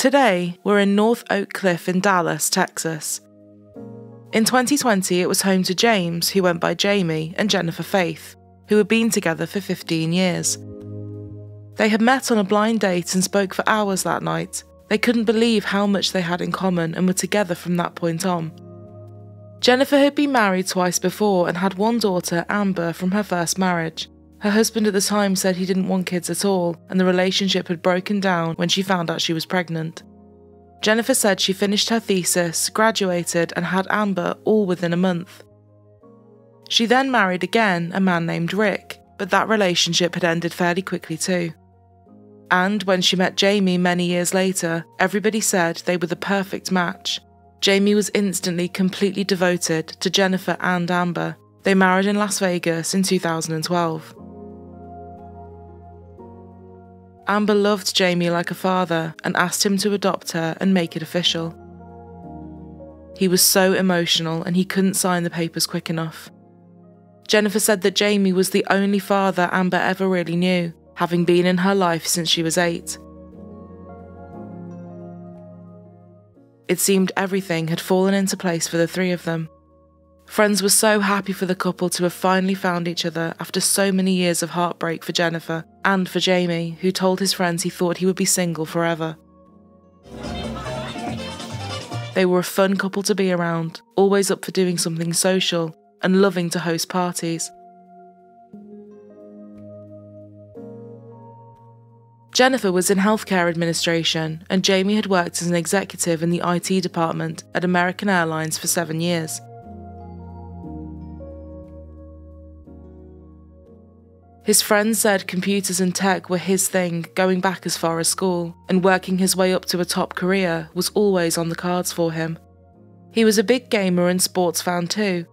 Today, we're in North Oak Cliff in Dallas, Texas. In 2020, it was home to James, who went by Jamie, and Jennifer Faith, who had been together for 15 years. They had met on a blind date and spoke for hours that night. They couldn't believe how much they had in common and were together from that point on. Jennifer had been married twice before and had one daughter, Amber, from her first marriage. Her husband at the time said he didn't want kids at all, and the relationship had broken down when she found out she was pregnant. Jennifer said she finished her thesis, graduated, and had Amber all within a month. She then married again a man named Rick, but that relationship had ended fairly quickly too. And when she met Jamie many years later, everybody said they were the perfect match. Jamie was instantly completely devoted to Jennifer and Amber. They married in Las Vegas in 2012. Amber loved Jamie like a father and asked him to adopt her and make it official. He was so emotional and he couldn't sign the papers quick enough. Jennifer said that Jamie was the only father Amber ever really knew, having been in her life since she was eight. It seemed everything had fallen into place for the three of them. Friends were so happy for the couple to have finally found each other after so many years of heartbreak for Jennifer and for Jamie, who told his friends he thought he would be single forever. They were a fun couple to be around, always up for doing something social and loving to host parties. Jennifer was in healthcare administration, and Jamie had worked as an executive in the IT department at American Airlines for seven years. His friends said computers and tech were his thing going back as far as school, and working his way up to a top career was always on the cards for him. He was a big gamer and sports fan too.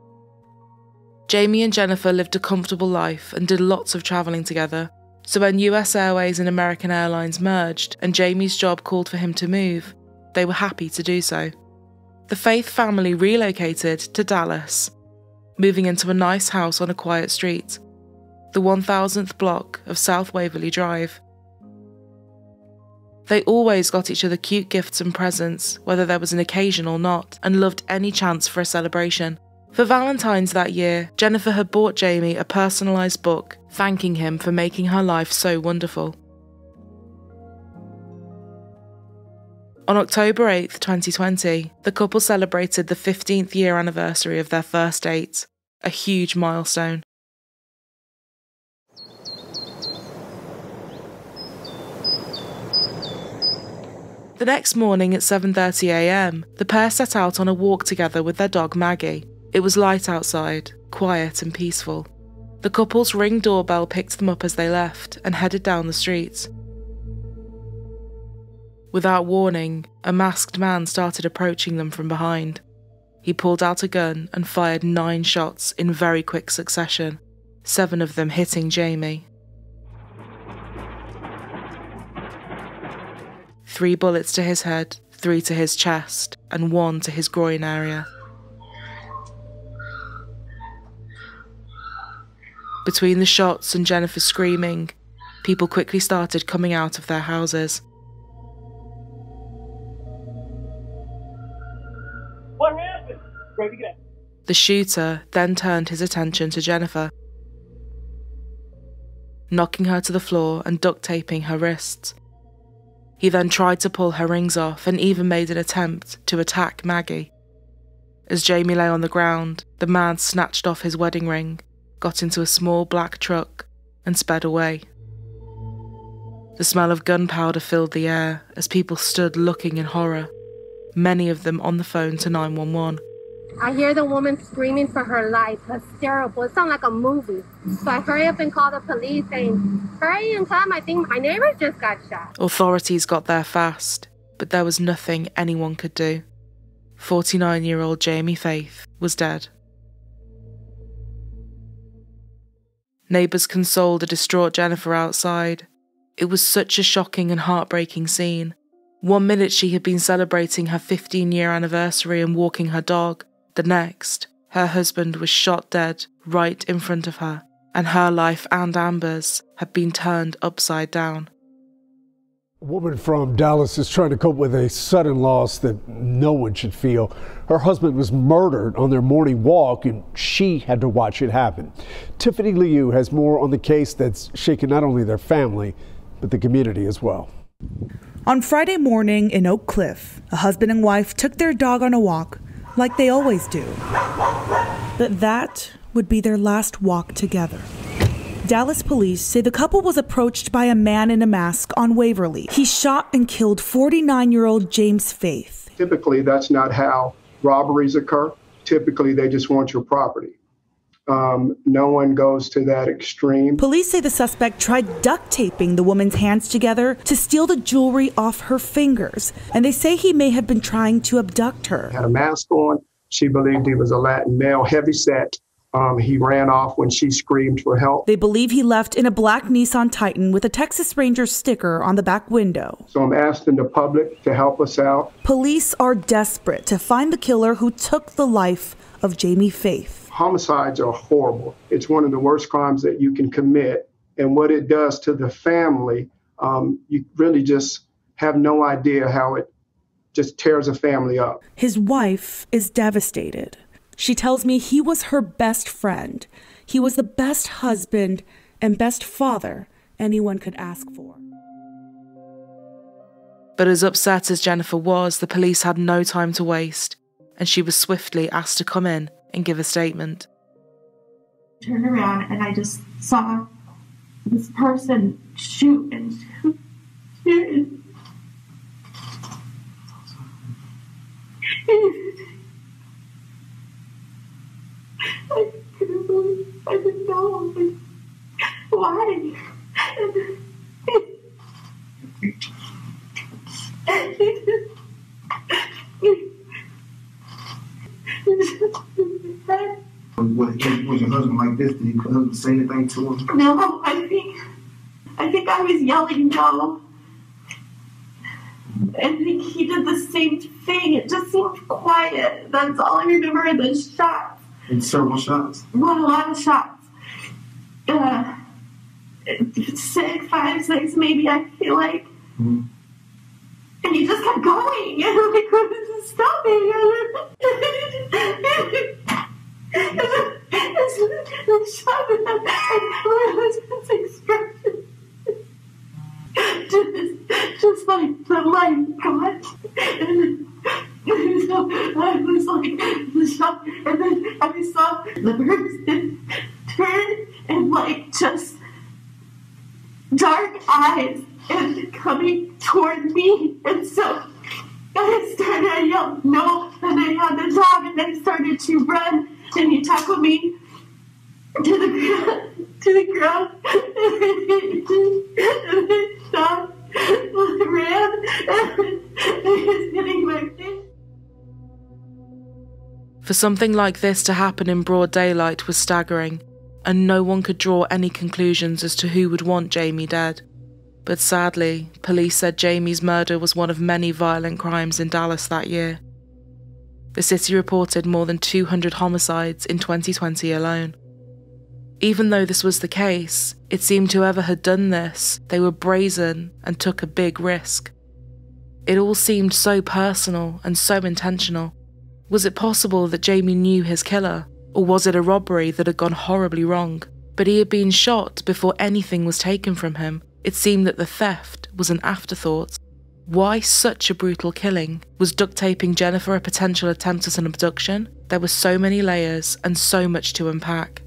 Jamie and Jennifer lived a comfortable life and did lots of travelling together, so when US Airways and American Airlines merged and Jamie's job called for him to move, they were happy to do so. The Faith family relocated to Dallas, moving into a nice house on a quiet street the 1000th block of South Waverly Drive. They always got each other cute gifts and presents, whether there was an occasion or not, and loved any chance for a celebration. For Valentine's that year, Jennifer had bought Jamie a personalised book, thanking him for making her life so wonderful. On October 8, 2020, the couple celebrated the 15th year anniversary of their first date, a huge milestone. The next morning at 7:30 a.m., the pair set out on a walk together with their dog Maggie. It was light outside, quiet and peaceful. The couple's ring doorbell picked them up as they left and headed down the street. Without warning, a masked man started approaching them from behind. He pulled out a gun and fired nine shots in very quick succession, seven of them hitting Jamie. Three bullets to his head, three to his chest, and one to his groin area. Between the shots and Jennifer screaming, people quickly started coming out of their houses. What happened? The shooter then turned his attention to Jennifer, knocking her to the floor and duct taping her wrists. He then tried to pull her rings off and even made an attempt to attack Maggie. As Jamie lay on the ground, the man snatched off his wedding ring, got into a small black truck, and sped away. The smell of gunpowder filled the air as people stood looking in horror, many of them on the phone to 911. I hear the woman screaming for her life, hysterical. It sounds like a movie. So I hurry up and call the police saying, Hurry and come, I think my neighbor just got shot. Authorities got there fast, but there was nothing anyone could do. 49 year old Jamie Faith was dead. Neighbours consoled a distraught Jennifer outside. It was such a shocking and heartbreaking scene. One minute she had been celebrating her 15 year anniversary and walking her dog, the next, her husband was shot dead right in front of her, and her life and Amber's had been turned upside down. A woman from Dallas is trying to cope with a sudden loss that no one should feel. Her husband was murdered on their morning walk, and she had to watch it happen. Tiffany Liou has more on the case that's shaken not only their family, but the community as well. On Friday morning in Oak Cliff, a husband and wife took their dog on a walk, like they always do. But that would be their last walk together. Dallas police say the couple was approached by a man in a mask on Waverly. He shot and killed 49 year old James Faith. Typically, that's not how robberies occur. Typically, they just want your property. Um, no one goes to that extreme. Police say the suspect tried duct taping the woman's hands together to steal the jewelry off her fingers, and they say he may have been trying to abduct her. Had a mask on. She believed he was a Latin male, heavy set. Um, he ran off when she screamed for help. They believe he left in a black Nissan Titan with a Texas Ranger sticker on the back window. So I'm asking the public to help us out. Police are desperate to find the killer who took the life of Jamie Faith. Homicides are horrible. It's one of the worst crimes that you can commit. And what it does to the family, um, you really just have no idea how it just tears a family up. His wife is devastated. She tells me he was her best friend. He was the best husband and best father anyone could ask for. But as upset as Jennifer was, the police had no time to waste, and she was swiftly asked to come in and give a statement. Turned around and I just saw this person shoot and shoot. shoot. I couldn't believe I didn't know why. Was, was your husband like this? Did husband say anything to him? No, I think I think I was yelling no. I think he did the same thing. It just seemed quiet. That's all I remember. And then shots. And several shots. Well, a lot of shots. Uh, six, five, six, maybe. I feel like. Mm-hmm. And he just kept going, and I couldn't stop it. And the shot and expression. Just, just like the light got. And so I was like, the shot, and then I saw the person turn and like just dark eyes and coming toward me. And so I started, I yelled no, and I had the dog, and I started to run, and he tackled me to the to the ground, and then ran, and was getting my face. For something like this to happen in broad daylight was staggering, and no one could draw any conclusions as to who would want Jamie dead. But sadly, police said Jamie's murder was one of many violent crimes in Dallas that year. The city reported more than 200 homicides in 2020 alone. Even though this was the case, it seemed whoever had done this, they were brazen and took a big risk. It all seemed so personal and so intentional. Was it possible that Jamie knew his killer, or was it a robbery that had gone horribly wrong? But he had been shot before anything was taken from him. It seemed that the theft was an afterthought. Why such a brutal killing? Was duct taping Jennifer a potential attempt at an abduction? There were so many layers and so much to unpack.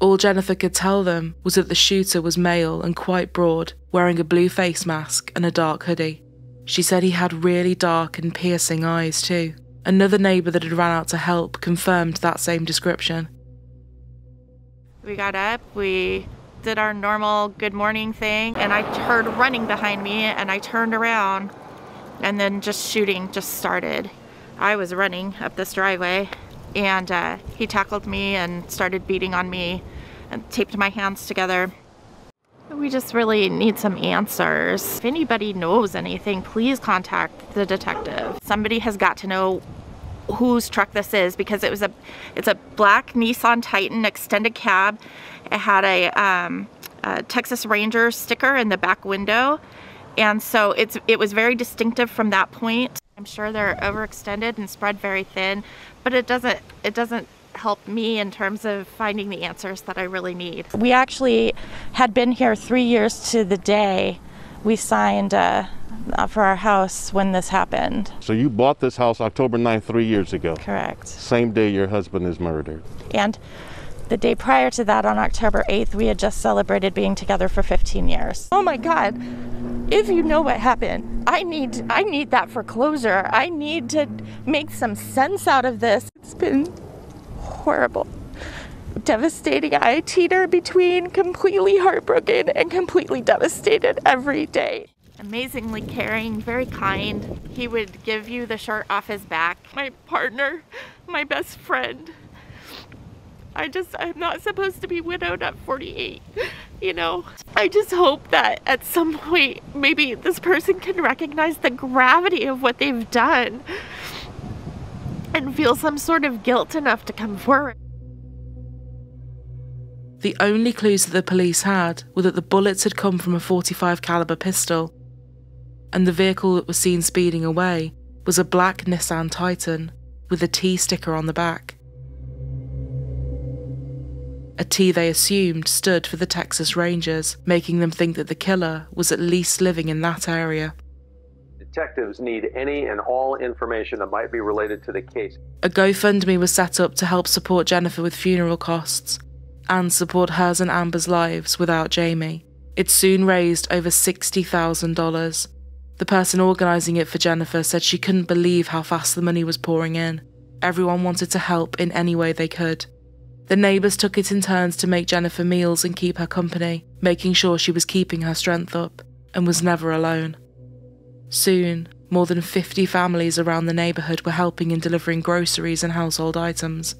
All Jennifer could tell them was that the shooter was male and quite broad, wearing a blue face mask and a dark hoodie. She said he had really dark and piercing eyes, too. Another neighbour that had ran out to help confirmed that same description. We got up, we did our normal good morning thing, and I heard running behind me, and I turned around, and then just shooting just started. I was running up this driveway, and uh, he tackled me and started beating on me and taped my hands together. We just really need some answers. If anybody knows anything, please contact the detective. Somebody has got to know whose truck this is because it was a it's a black Nissan Titan extended cab. It had a um, uh, Texas Ranger sticker in the back window. And so it's it was very distinctive from that point. I'm sure they're overextended and spread very thin, but it doesn't it doesn't help me in terms of finding the answers that I really need. We actually had been here three years to the day we signed uh, for our house when this happened. So you bought this house October 9th, three years ago? Correct. Same day your husband is murdered. And the day prior to that, on October 8th, we had just celebrated being together for 15 years. Oh my God. If you know what happened, I need I need that for closure. I need to make some sense out of this. It's been horrible. Devastating. I teeter between completely heartbroken and completely devastated every day. Amazingly caring, very kind. He would give you the shirt off his back. My partner, my best friend. I just, I'm not supposed to be widowed at 48, you know? I just hope that at some point, maybe this person can recognize the gravity of what they've done and feel some sort of guilt enough to come forward. The only clues that the police had were that the bullets had come from a 45 caliber pistol, and the vehicle that was seen speeding away was a black Nissan Titan with a T sticker on the back a T they assumed stood for the Texas Rangers, making them think that the killer was at least living in that area. Detectives need any and all information that might be related to the case. A GoFundMe was set up to help support Jennifer with funeral costs and support hers and Amber's lives without Jamie. It soon raised over $60,000. The person organising it for Jennifer said she couldn't believe how fast the money was pouring in. Everyone wanted to help in any way they could. The neighbours took it in turns to make Jennifer meals and keep her company, making sure she was keeping her strength up and was never alone. Soon, more than 50 families around the neighbourhood were helping in delivering groceries and household items.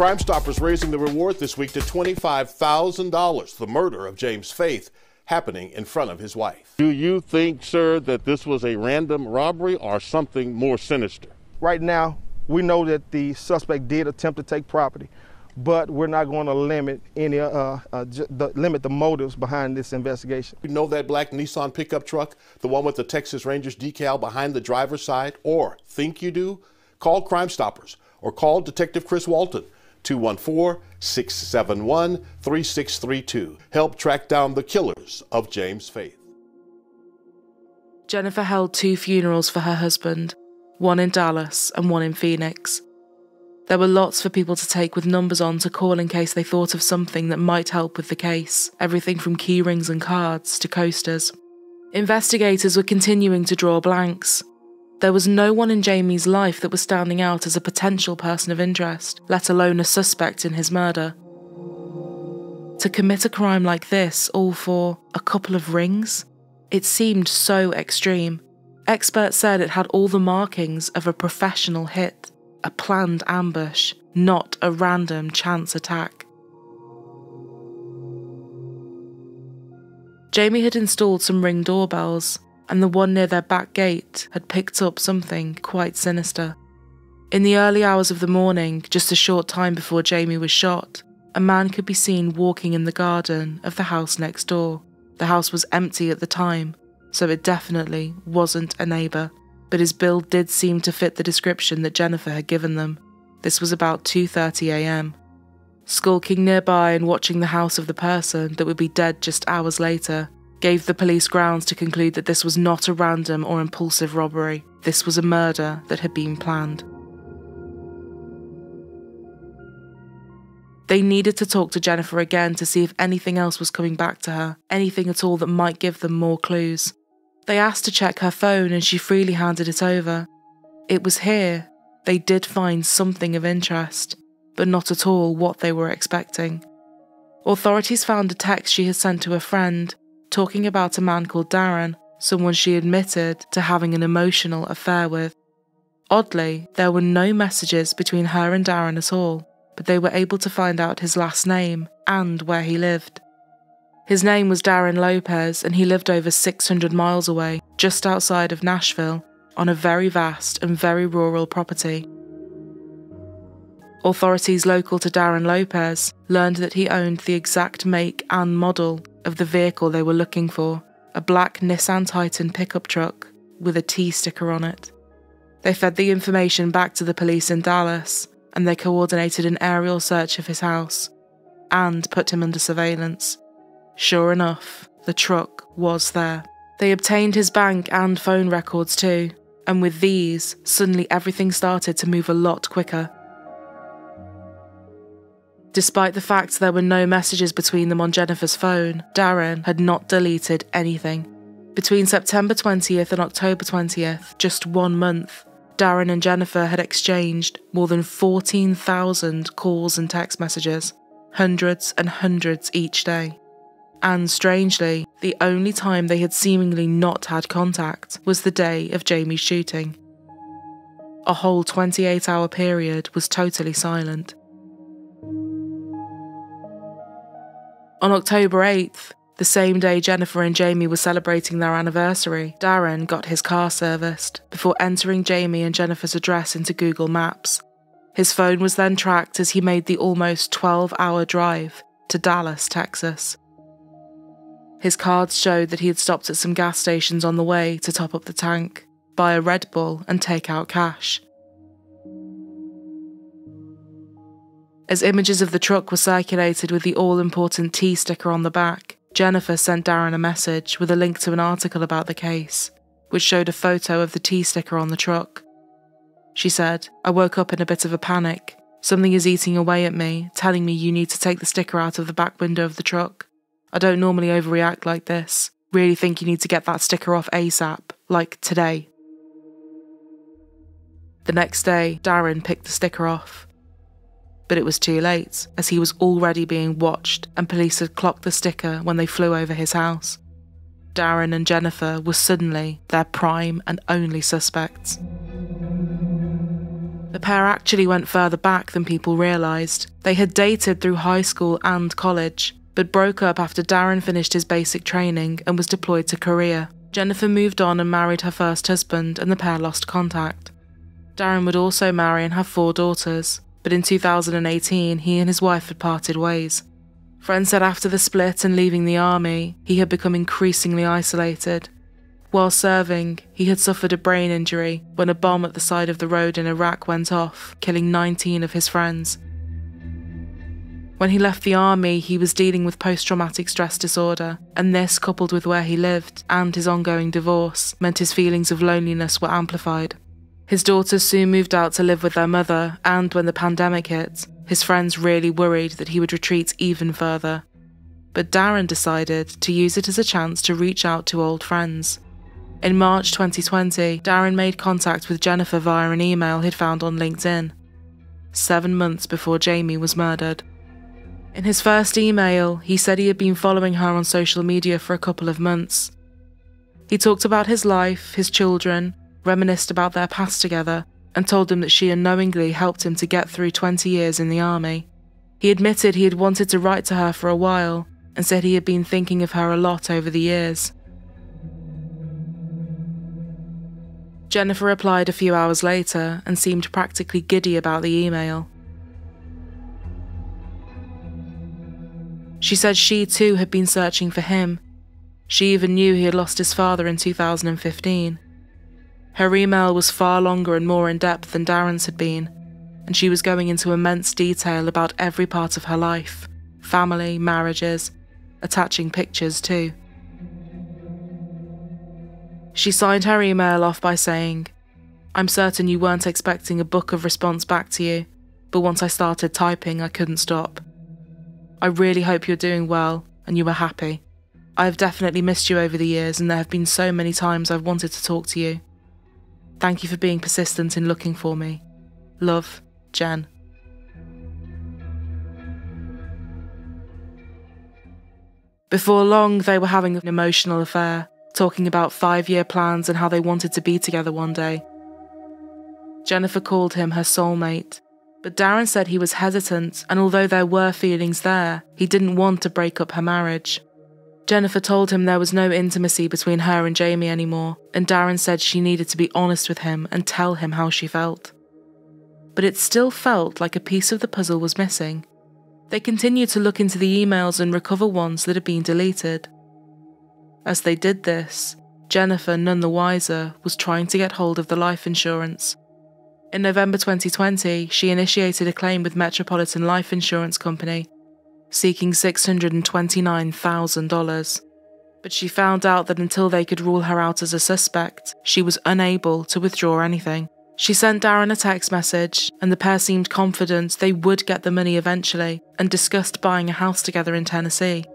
Crime Stoppers raising the reward this week to $25,000, the murder of James Faith happening in front of his wife. Do you think, sir, that this was a random robbery or something more sinister? Right now, we know that the suspect did attempt to take property, but we're not going to limit any uh, uh, the, limit the motives behind this investigation. You know that black Nissan pickup truck, the one with the Texas Rangers decal behind the driver's side, or think you do? Call Crime Stoppers or call Detective Chris Walton. 214 671 3632. Help track down the killers of James Faith. Jennifer held two funerals for her husband one in Dallas and one in Phoenix. There were lots for people to take with numbers on to call in case they thought of something that might help with the case, everything from key rings and cards to coasters. Investigators were continuing to draw blanks. There was no one in Jamie's life that was standing out as a potential person of interest, let alone a suspect in his murder. To commit a crime like this, all for a couple of rings? It seemed so extreme. Experts said it had all the markings of a professional hit, a planned ambush, not a random chance attack. Jamie had installed some ring doorbells, and the one near their back gate had picked up something quite sinister. In the early hours of the morning, just a short time before Jamie was shot, a man could be seen walking in the garden of the house next door. The house was empty at the time, so it definitely wasn't a neighbour, but his build did seem to fit the description that Jennifer had given them. This was about 2:30 a.m. Skulking nearby and watching the house of the person that would be dead just hours later gave the police grounds to conclude that this was not a random or impulsive robbery. This was a murder that had been planned. They needed to talk to Jennifer again to see if anything else was coming back to her, anything at all that might give them more clues. They asked to check her phone and she freely handed it over. It was here. They did find something of interest, but not at all what they were expecting. Authorities found a text she had sent to a friend talking about a man called Darren, someone she admitted to having an emotional affair with. Oddly, there were no messages between her and Darren at all, but they were able to find out his last name and where he lived. His name was Darren Lopez, and he lived over 600 miles away, just outside of Nashville, on a very vast and very rural property. authorities local to Darren Lopez learned that he owned the exact make and model of the vehicle they were looking for a black Nissan Titan pickup truck with a T sticker on it. They fed the information back to the police in Dallas and they coordinated an aerial search of his house and put him under surveillance. Sure enough, the truck was there. They obtained his bank and phone records too, and with these, suddenly everything started to move a lot quicker. Despite the fact there were no messages between them on Jennifer's phone, Darren had not deleted anything. Between September 20th and October 20th, just one month, Darren and Jennifer had exchanged more than 14,000 calls and text messages, hundreds and hundreds each day. And strangely, the only time they had seemingly not had contact was the day of Jamie's shooting. A whole 28 hour period was totally silent. On October 8th, the same day Jennifer and Jamie were celebrating their anniversary, Darren got his car serviced before entering Jamie and Jennifer's address into Google Maps. His phone was then tracked as he made the almost 12 hour drive to Dallas, Texas. His cards showed that he had stopped at some gas stations on the way to top up the tank, buy a Red Bull, and take out cash. As images of the truck were circulated with the all important T sticker on the back, Jennifer sent Darren a message with a link to an article about the case, which showed a photo of the T sticker on the truck. She said, I woke up in a bit of a panic. Something is eating away at me, telling me you need to take the sticker out of the back window of the truck. I don't normally overreact like this. Really think you need to get that sticker off ASAP, like today. The next day, Darren picked the sticker off but it was too late, as he was already being watched and police had clocked the sticker when they flew over his house. Darren and Jennifer were suddenly their prime and only suspects. The pair actually went further back than people realised. They had dated through high school and college, but broke up after Darren finished his basic training and was deployed to Korea. Jennifer moved on and married her first husband, and the pair lost contact. Darren would also marry and have four daughters, but in 2018 he and his wife had parted ways. Friends said after the split and leaving the army, he had become increasingly isolated. While serving, he had suffered a brain injury when a bomb at the side of the road in Iraq went off, killing 19 of his friends. When he left the army, he was dealing with post traumatic stress disorder, and this, coupled with where he lived and his ongoing divorce, meant his feelings of loneliness were amplified. His daughters soon moved out to live with their mother, and when the pandemic hit, his friends really worried that he would retreat even further. But Darren decided to use it as a chance to reach out to old friends. In March 2020, Darren made contact with Jennifer via an email he'd found on LinkedIn, seven months before Jamie was murdered. In his first email, he said he had been following her on social media for a couple of months. He talked about his life, his children, reminisced about their past together, and told him that she unknowingly helped him to get through 20 years in the army. He admitted he had wanted to write to her for a while and said he had been thinking of her a lot over the years. Jennifer replied a few hours later and seemed practically giddy about the email. She said she too had been searching for him. She even knew he had lost his father in 2015. Her email was far longer and more in depth than Darren's had been, and she was going into immense detail about every part of her life family, marriages, attaching pictures too. She signed her email off by saying, I'm certain you weren't expecting a book of response back to you, but once I started typing, I couldn't stop. I really hope you're doing well and you are happy. I have definitely missed you over the years, and there have been so many times I've wanted to talk to you. Thank you for being persistent in looking for me. Love, Jen. Before long, they were having an emotional affair, talking about five year plans and how they wanted to be together one day. Jennifer called him her soulmate, but Darren said he was hesitant, and although there were feelings there, he didn't want to break up her marriage. Jennifer told him there was no intimacy between her and Jamie anymore, and Darren said she needed to be honest with him and tell him how she felt. but it still felt like a piece of the puzzle was missing. They continued to look into the emails and recover ones that had been deleted. As they did this, Jennifer, none the wiser, was trying to get hold of the life insurance. In November 2020, she initiated a claim with Metropolitan Life Insurance Company, seeking $629,000. But she found out that until they could rule her out as a suspect, she was unable to withdraw anything. She sent Darren a text message, and the pair seemed confident they would get the money eventually and discussed buying a house together in Tennessee.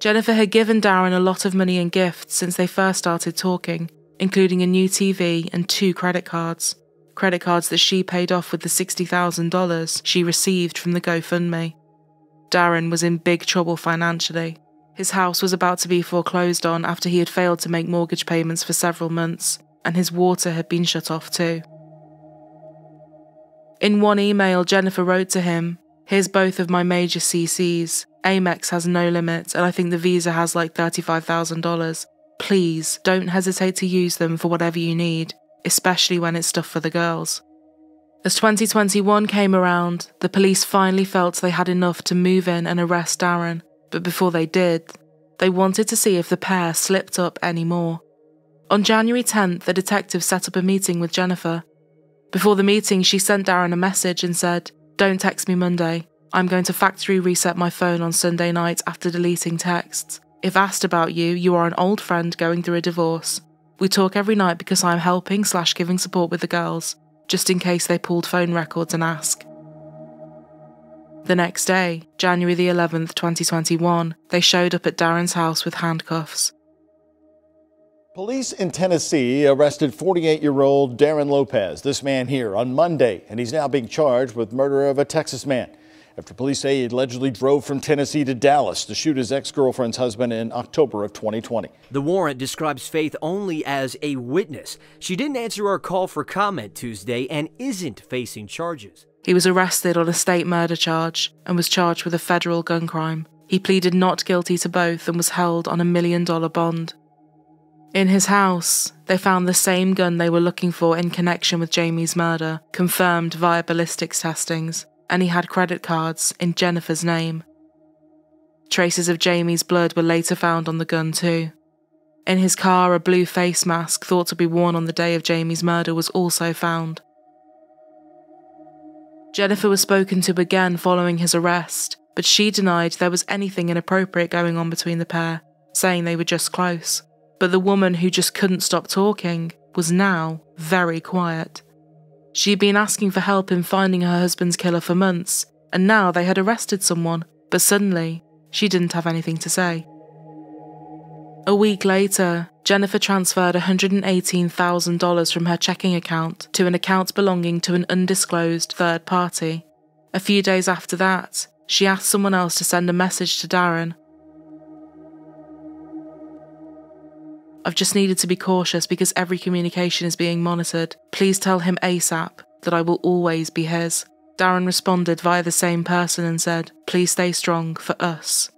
Jennifer had given Darren a lot of money and gifts since they first started talking, including a new TV and two credit cards. Credit cards that she paid off with the $60,000 she received from the GoFundMe. Darren was in big trouble financially. His house was about to be foreclosed on after he had failed to make mortgage payments for several months, and his water had been shut off too. In one email, Jennifer wrote to him, Here's both of my major CCs. Amex has no limit, and I think the Visa has like $35,000. Please don't hesitate to use them for whatever you need, especially when it's stuff for the girls. As 2021 came around, the police finally felt they had enough to move in and arrest Darren, but before they did, they wanted to see if the pair slipped up any more. On January 10th, the detective set up a meeting with Jennifer. Before the meeting, she sent Darren a message and said, Don't text me Monday. I'm going to factory reset my phone on Sunday night after deleting texts. If asked about you, you are an old friend going through a divorce. We talk every night because I'm helping slash giving support with the girls, just in case they pulled phone records and ask. The next day, January the 11th, 2021, they showed up at Darren's house with handcuffs. Police in Tennessee arrested 48 year old Darren Lopez, this man here, on Monday, and he's now being charged with murder of a Texas man after police say he allegedly drove from Tennessee to Dallas to shoot his ex girlfriend's husband in October of 2020. The warrant describes Faith only as a witness. She didn't answer our call for comment Tuesday and isn't facing charges. He was arrested on a state murder charge and was charged with a federal gun crime. He pleaded not guilty to both and was held on a million dollar bond. In his house, they found the same gun they were looking for in connection with Jamie's murder, confirmed via ballistics testings and he had credit cards in Jennifer's name. Traces of Jamie's blood were later found on the gun, too. In his car, a blue face mask thought to be worn on the day of Jamie's murder was also found. Jennifer was spoken to again following his arrest, but she denied there was anything inappropriate going on between the pair, saying they were just close. But the woman who just couldn't stop talking was now very quiet. She'd been asking for help in finding her husband's killer for months, and now they had arrested someone, but suddenly, she didn't have anything to say. A week later, Jennifer transferred $118,000 from her checking account to an account belonging to an undisclosed third party. A few days after that, she asked someone else to send a message to Darren I've just needed to be cautious because every communication is being monitored. Please tell him ASAP that I will always be his. Darren responded via the same person and said, Please stay strong for us.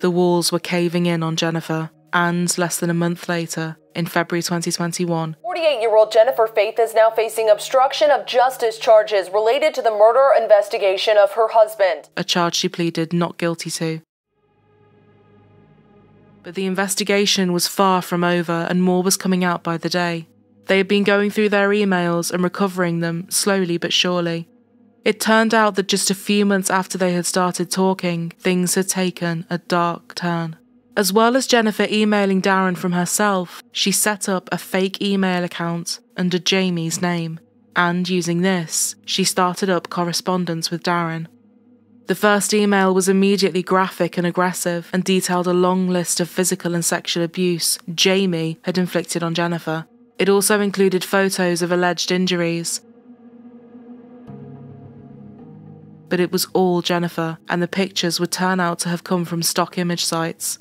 The walls were caving in on Jennifer, and less than a month later, in February 2021, 48 year old Jennifer Faith is now facing obstruction of justice charges related to the murder investigation of her husband. A charge she pleaded not guilty to. But the investigation was far from over, and more was coming out by the day. They had been going through their emails and recovering them slowly but surely. It turned out that just a few months after they had started talking, things had taken a dark turn. As well as Jennifer emailing Darren from herself, she set up a fake email account under Jamie's name, and using this, she started up correspondence with Darren. The first email was immediately graphic and aggressive and detailed a long list of physical and sexual abuse Jamie had inflicted on Jennifer. It also included photos of alleged injuries. But it was all Jennifer, and the pictures would turn out to have come from stock image sites.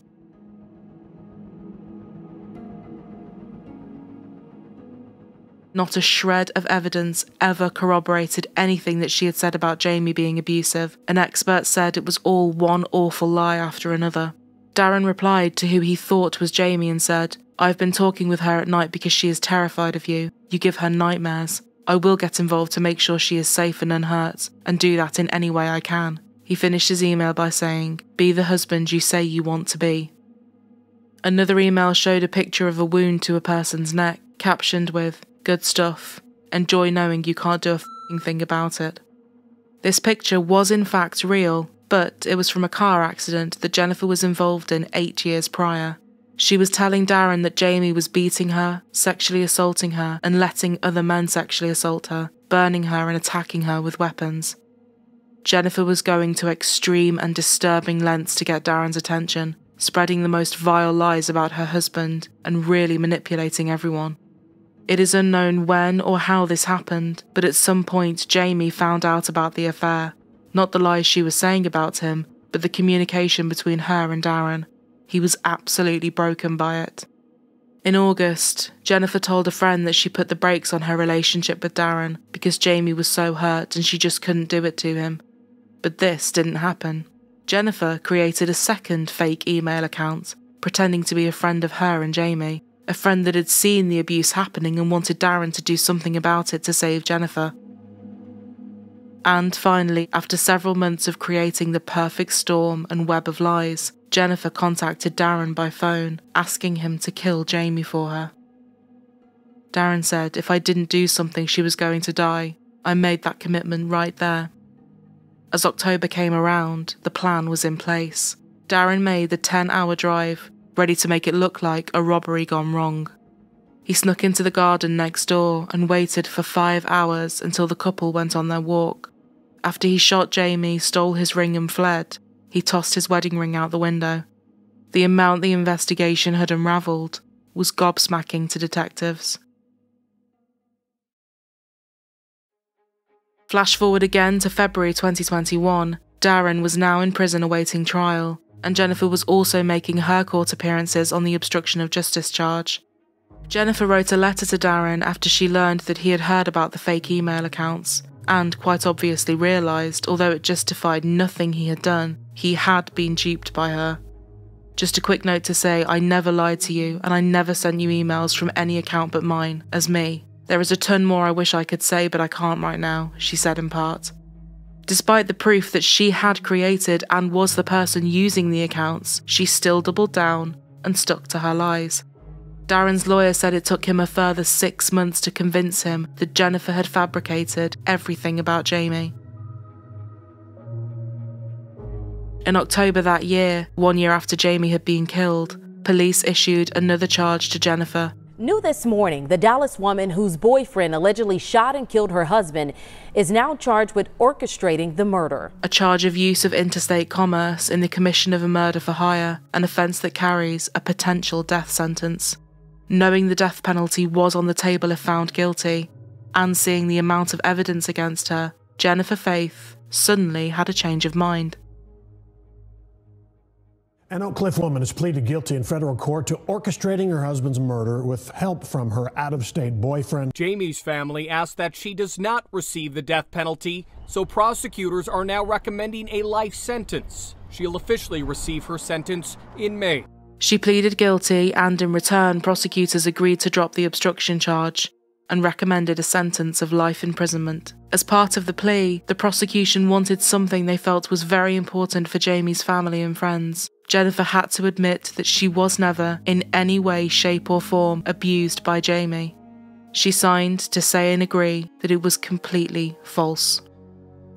Not a shred of evidence ever corroborated anything that she had said about Jamie being abusive, and experts said it was all one awful lie after another. Darren replied to who he thought was Jamie and said, I've been talking with her at night because she is terrified of you. You give her nightmares. I will get involved to make sure she is safe and unhurt, and do that in any way I can. He finished his email by saying, Be the husband you say you want to be. Another email showed a picture of a wound to a person's neck, captioned with, Good stuff. Enjoy knowing you can't do a thing about it. This picture was in fact real, but it was from a car accident that Jennifer was involved in eight years prior. She was telling Darren that Jamie was beating her, sexually assaulting her, and letting other men sexually assault her, burning her and attacking her with weapons. Jennifer was going to extreme and disturbing lengths to get Darren's attention, spreading the most vile lies about her husband and really manipulating everyone. It is unknown when or how this happened, but at some point Jamie found out about the affair. Not the lies she was saying about him, but the communication between her and Darren. He was absolutely broken by it. In August, Jennifer told a friend that she put the brakes on her relationship with Darren because Jamie was so hurt and she just couldn't do it to him. But this didn't happen. Jennifer created a second fake email account, pretending to be a friend of her and Jamie, a friend that had seen the abuse happening and wanted Darren to do something about it to save Jennifer. And finally, after several months of creating the perfect storm and web of lies, Jennifer contacted Darren by phone, asking him to kill Jamie for her. Darren said if I didn't do something, she was going to die. I made that commitment right there. As October came around, the plan was in place. Darren made the 10 hour drive, ready to make it look like a robbery gone wrong. He snuck into the garden next door and waited for five hours until the couple went on their walk. After he shot Jamie, stole his ring, and fled, he tossed his wedding ring out the window. The amount the investigation had unravelled was gobsmacking to detectives. Flash forward again to February 2021. Darren was now in prison awaiting trial, and Jennifer was also making her court appearances on the obstruction of justice charge. Jennifer wrote a letter to Darren after she learned that he had heard about the fake email accounts, and quite obviously realised, although it justified nothing he had done, he had been duped by her. Just a quick note to say I never lied to you, and I never sent you emails from any account but mine, as me. There is a ton more I wish I could say, but I can't right now, she said in part. Despite the proof that she had created and was the person using the accounts, she still doubled down and stuck to her lies. Darren's lawyer said it took him a further six months to convince him that Jennifer had fabricated everything about Jamie. In October that year, one year after Jamie had been killed, police issued another charge to Jennifer New this morning, the Dallas woman whose boyfriend allegedly shot and killed her husband is now charged with orchestrating the murder. A charge of use of interstate commerce in the commission of a murder for hire, an offence that carries a potential death sentence. Knowing the death penalty was on the table if found guilty, and seeing the amount of evidence against her, Jennifer Faith suddenly had a change of mind. An Oak Cliff woman has pleaded guilty in federal court to orchestrating her husband's murder with help from her out of state boyfriend. Jamie's family asked that she does not receive the death penalty, so prosecutors are now recommending a life sentence. She'll officially receive her sentence in May. She pleaded guilty, and in return, prosecutors agreed to drop the obstruction charge and recommended a sentence of life imprisonment. As part of the plea, the prosecution wanted something they felt was very important for Jamie's family and friends. Jennifer had to admit that she was never, in any way, shape, or form, abused by Jamie. She signed to say and agree that it was completely false.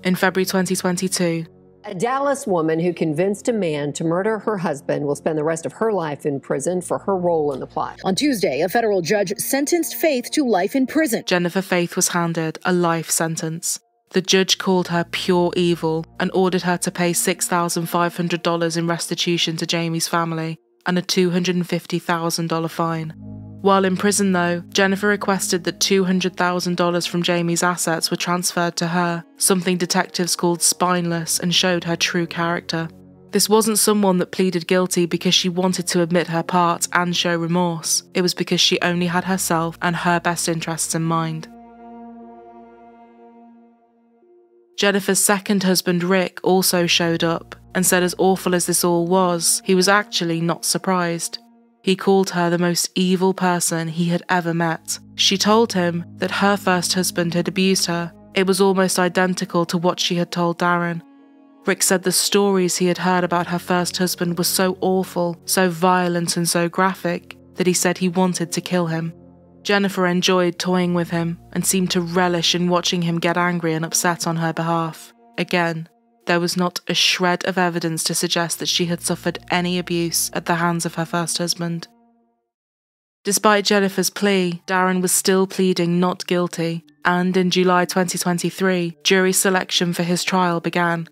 In February 2022, a Dallas woman who convinced a man to murder her husband will spend the rest of her life in prison for her role in the plot. On Tuesday, a federal judge sentenced Faith to life in prison. Jennifer Faith was handed a life sentence. The judge called her pure evil and ordered her to pay $6,500 in restitution to Jamie's family and a $250,000 fine. While in prison, though, Jennifer requested that $200,000 from Jamie's assets were transferred to her, something detectives called spineless and showed her true character. This wasn't someone that pleaded guilty because she wanted to admit her part and show remorse. It was because she only had herself and her best interests in mind. Jennifer's second husband, Rick, also showed up and said, as awful as this all was, he was actually not surprised. He called her the most evil person he had ever met. She told him that her first husband had abused her. It was almost identical to what she had told Darren. Rick said the stories he had heard about her first husband were so awful, so violent, and so graphic that he said he wanted to kill him. Jennifer enjoyed toying with him and seemed to relish in watching him get angry and upset on her behalf. Again, there was not a shred of evidence to suggest that she had suffered any abuse at the hands of her first husband. Despite Jennifer's plea, Darren was still pleading not guilty, and in July 2023, jury selection for his trial began.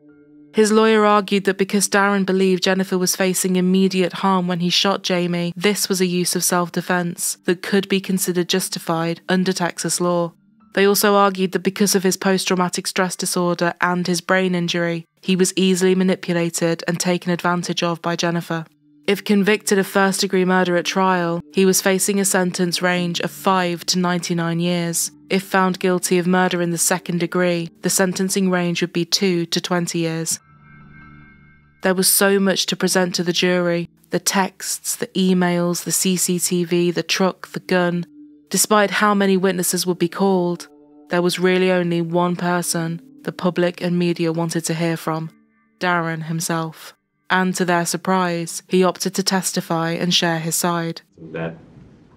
His lawyer argued that because Darren believed Jennifer was facing immediate harm when he shot Jamie, this was a use of self defense that could be considered justified under Texas law. They also argued that because of his post traumatic stress disorder and his brain injury, he was easily manipulated and taken advantage of by Jennifer. If convicted of first degree murder at trial, he was facing a sentence range of 5 to 99 years. If found guilty of murder in the second degree, the sentencing range would be 2 to 20 years. There was so much to present to the jury the texts, the emails, the CCTV, the truck, the gun. Despite how many witnesses would be called, there was really only one person the public and media wanted to hear from Darren himself. And to their surprise, he opted to testify and share his side. That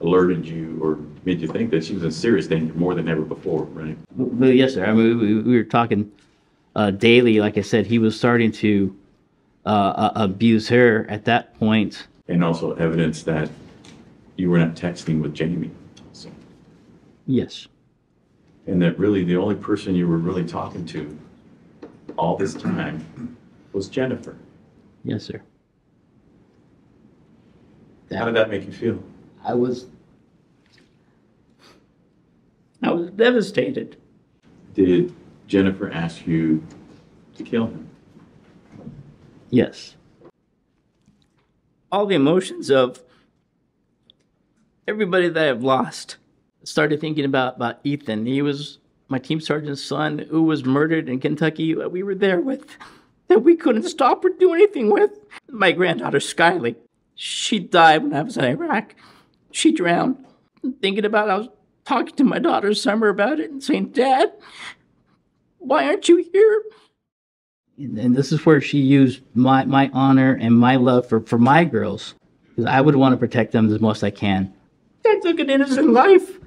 alerted you or made you think that she was in serious danger more than ever before, right? Well, yes, sir. I mean, we, we were talking uh, daily. Like I said, he was starting to uh, uh, abuse her at that point. And also evidence that you were not texting with Jamie. Yes. and that really the only person you were really talking to all this time was Jennifer. Yes, sir. How did that make you feel? I was. I was devastated. Did Jennifer ask you to kill him? Yes. All the emotions of everybody that I've lost. Started thinking about, about Ethan. He was my team sergeant's son who was murdered in Kentucky. that We were there with, that we couldn't stop or do anything with. My granddaughter, Skylie. She died when I was in Iraq. She drowned. Thinking about, I was talking to my daughter Summer about it and saying, Dad, why aren't you here? and this is where she used my, my honor and my love for, for my girls because i would want to protect them as most as i can i took an innocent life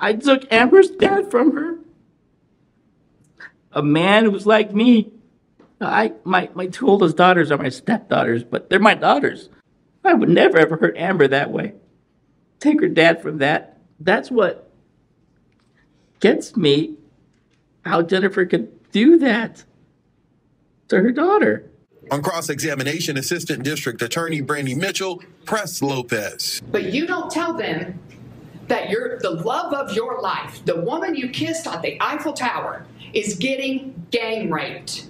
i took amber's dad from her. A man who's like me. I my, my two oldest daughters are my stepdaughters but they're my daughters. I would never ever hurt amber that way. Take her dad from that. That's what gets me how jennifer could do that to her daughter. On cross examination, Assistant District Attorney Brandy Mitchell pressed Lopez. But you don't tell them that you're the love of your life, the woman you kissed at the Eiffel Tower, is getting gang raped.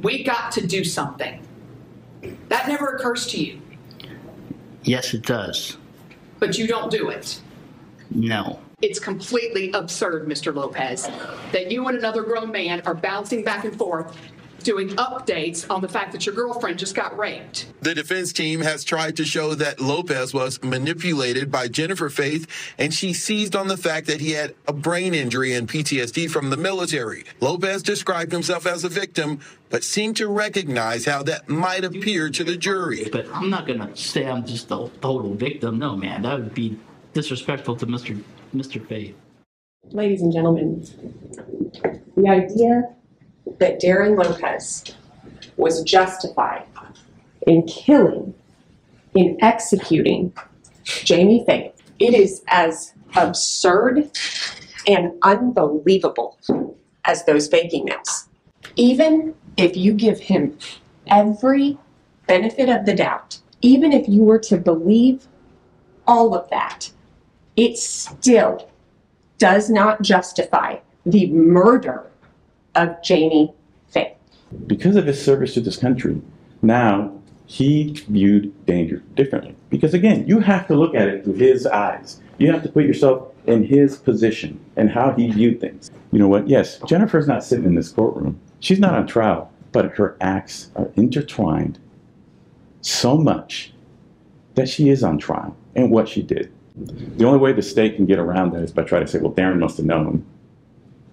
We got to do something. That never occurs to you, Yes, it does. but you don't do it. No. It's completely absurd, Mr. Lopez, that you and another grown man are bouncing back and forth doing updates on the fact that your girlfriend just got raped. The defense team has tried to show that Lopez was manipulated by Jennifer Faith, and she seized on the fact that he had a brain injury and PTSD from the military. Lopez described himself as a victim, but seemed to recognize how that might appear to the jury. But I'm not gonna say I'm just a total victim. No, man, that would be disrespectful to Mr. Mr. Faith. Ladies and gentlemen, the idea that Darren Lopez was justified in killing, in executing Jamie Faith, it is as absurd and unbelievable as those fake emails. Even if you give him every benefit of the doubt, even if you were to believe all of that, it still does not justify the murder of Jamie Faith. Because of his service to this country, now he viewed danger differently. Because again, you have to look at it through his eyes. You have to put yourself in his position and how he viewed things. You know what? Yes, Jennifer's not sitting in this courtroom. She's not on trial, but her acts are intertwined so much that she is on trial and what she did. The only way the state can get around that is by trying to say, well, Darren must have known.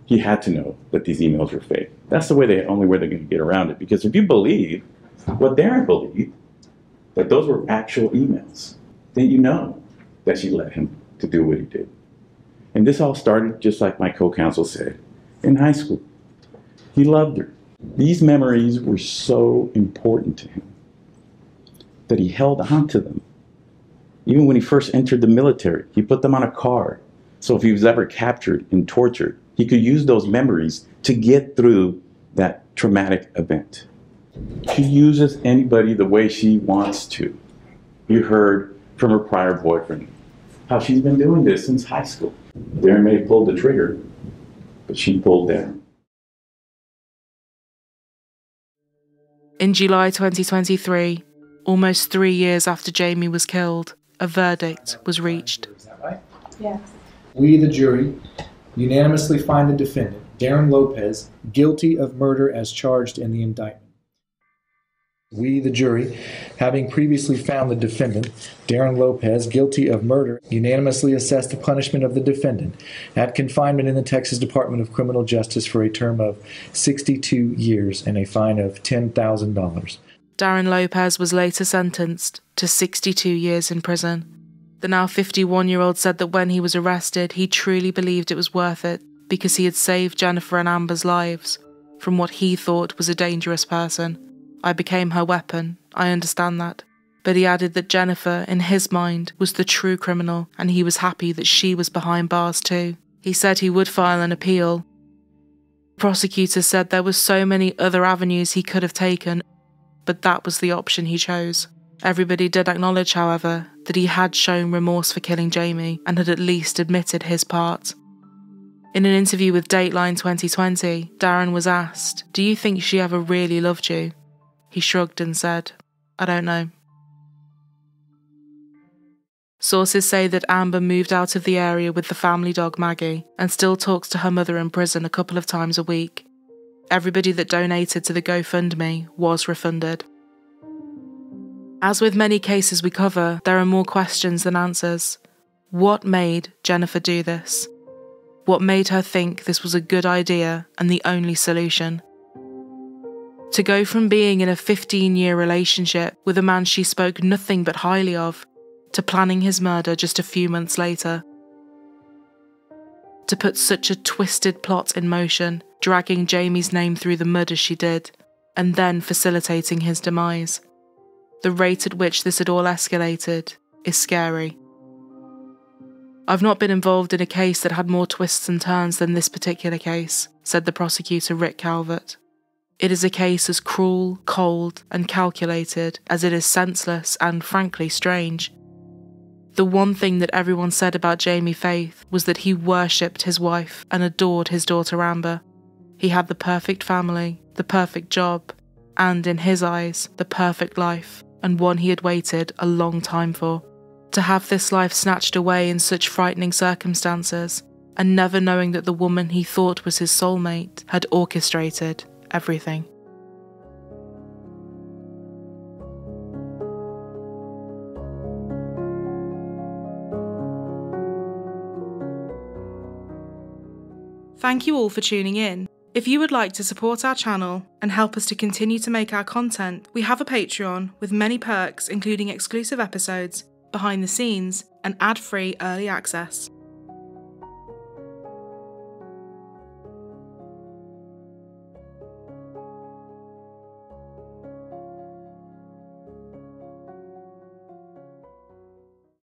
He had to know that these emails were fake. That's the way they only way they're going to get around it. Because if you believe what Darren believed, that those were actual emails, then you know that she led him to do what he did. And this all started, just like my co-counsel said, in high school. He loved her. These memories were so important to him that he held on to them. Even when he first entered the military, he put them on a card. So if he was ever captured and tortured, he could use those memories to get through that traumatic event. She uses anybody the way she wants to. You heard from her prior boyfriend how she's been doing this since high school. Darren may have pulled the trigger, but she pulled Darren. In July 2023, almost three years after Jamie was killed, a verdict was reached. Yes. We, the jury, unanimously find the defendant, Darren Lopez, guilty of murder as charged in the indictment. We, the jury, having previously found the defendant, Darren Lopez, guilty of murder, unanimously assess the punishment of the defendant at confinement in the Texas Department of Criminal Justice for a term of 62 years and a fine of $10,000. Darren Lopez was later sentenced to 62 years in prison. The now 51 year old said that when he was arrested, he truly believed it was worth it because he had saved Jennifer and Amber's lives from what he thought was a dangerous person. I became her weapon, I understand that. But he added that Jennifer, in his mind, was the true criminal and he was happy that she was behind bars too. He said he would file an appeal. Prosecutors said there were so many other avenues he could have taken, but that was the option he chose. Everybody did acknowledge, however, that he had shown remorse for killing Jamie and had at least admitted his part. In an interview with Dateline 2020, Darren was asked, Do you think she ever really loved you? He shrugged and said, I don't know. Sources say that Amber moved out of the area with the family dog Maggie and still talks to her mother in prison a couple of times a week. Everybody that donated to the GoFundMe was refunded. As with many cases we cover, there are more questions than answers. What made Jennifer do this? What made her think this was a good idea and the only solution? To go from being in a 15 year relationship with a man she spoke nothing but highly of to planning his murder just a few months later. To put such a twisted plot in motion, dragging Jamie's name through the mud as she did, and then facilitating his demise. The rate at which this had all escalated is scary. I've not been involved in a case that had more twists and turns than this particular case, said the prosecutor Rick Calvert. It is a case as cruel, cold, and calculated as it is senseless and, frankly, strange. The one thing that everyone said about Jamie Faith was that he worshipped his wife and adored his daughter Amber. He had the perfect family, the perfect job, and, in his eyes, the perfect life, and one he had waited a long time for. To have this life snatched away in such frightening circumstances, and never knowing that the woman he thought was his soulmate had orchestrated everything. Thank you all for tuning in. If you would like to support our channel and help us to continue to make our content, we have a Patreon with many perks, including exclusive episodes, behind the scenes, and ad free early access.